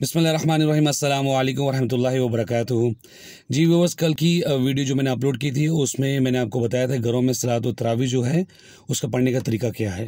بسم اللہ الرحمن الرحیم، السلام علیکم ورحمۃ اللہ وبرکاتہ۔ جی ویورس کل کی ویڈیو جو میں نے اپلوڈ کی تھی، اس میں میں نے آپ کو بتایا تھا گھروں میں سلاد و تراوی جو ہے، اس کا پڑھنے کا طریقہ کیا ہے۔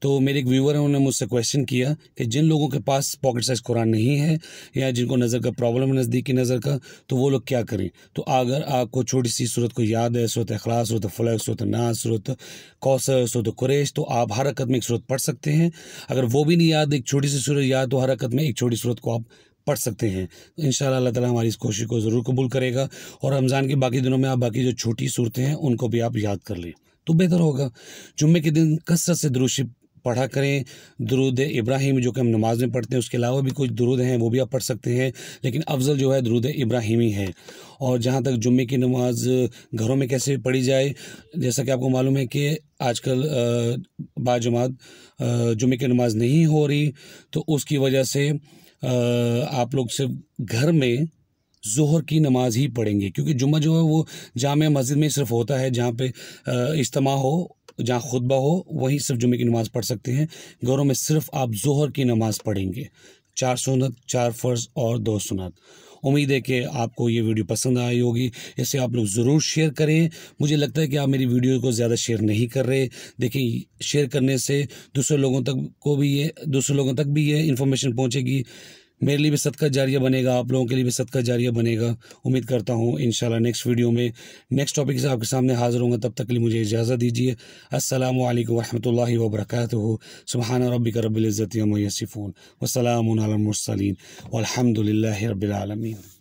تو میرے ایک ویور ہیں، انہوں نے مجھ سے کویشچن کیا کہ جن لوگوں کے پاس پاکٹ سائز قرآن نہیں ہے یا جن کو نظر کا پرابلم ہے، نزدیکی نظر کا، تو وہ لوگ کیا کریں؟ تو اگر آپ کو چھوٹی سی صورت کو یاد ہے، صورت اخلاص، صورت فلق صورت ناز صورت کوثر، صورت قریش، تو آپ ہر حرکت میں ایک صورت پڑھ سکتے ہیں۔ اگر وہ بھی نہیں یاد، ایک چھوٹی سی صورت یاد، تو ہر حرکت میں ایک چھوٹی صورت کو آپ پڑھ سکتے ہیں۔ انشاءاللہ اللہ تعالیٰ ہماری اس کوشش کو ضرور قبول کرے گا اور رمضان کے باقی دنوں میں آپ باقی جو چھوٹی صورتیں ہیں، ان کو بھی آپ یاد کر لیں۔ تو بہتر ہوگا۔ جمعے کے دن کثرت سے دروشی پڑھا کریں۔ درود ابراہیم جو کہ ہم نماز میں پڑھتے ہیں، اس کے علاوہ بھی کچھ درود ہیں، وہ بھی آپ پڑھ سکتے ہیں۔ لیکن افضل جو ہے درود ابراہیمی ہے۔ اور جہاں تک جمعے کی نماز گھروں میں کیسے پڑھی جائے، جیسا کہ آپ کو معلوم ہے کہ آج کل با جماعت جمعے کی نماز نہیں ہو رہی۔ تو اس کی وجہ سے آپ لوگ صرف گھر میں ظہر کی نماز ہی پڑھیں گے، کیونکہ جمعہ جو ہے وہ جامع مسجد میں صرف ہوتا ہے، جہاں پہ اجتماع ہو، جہاں خطبہ ہو، وہیں صرف جمعے کی نماز پڑھ سکتے ہیں۔ گھروں میں صرف آپ ظہر کی نماز پڑھیں گے، چار سنت، چار فرض اور دو سنت۔ امید ہے کہ آپ کو یہ ویڈیو پسند آئی ہوگی۔ اسے آپ لوگ ضرور شیئر کریں۔ مجھے لگتا ہے کہ آپ میری ویڈیو کو زیادہ شیئر نہیں کر رہے۔ دیکھیں، شیئر کرنے سے دوسرے لوگوں تک کو بھی یہ دوسرے لوگوں تک بھی یہ انفارمیشن پہنچے گی۔ میرے لیے بھی صدقہ جاریہ بنے گا، آپ لوگوں کے لیے بھی صدقہ جاریہ بنے گا۔ امید کرتا ہوں انشاءاللہ نیکسٹ ویڈیو میں نیکسٹ ٹاپک سے آپ کے سامنے حاضر ہوں گا۔ تب تک کے لیے مجھے اجازت دیجیے السلام علیکم ورحمۃ اللہ وبرکاتہ۔ سبحان ربک رب العزت یصفون۔ وسلام علی المرسلین۔ والحمد للہ رب العالمین۔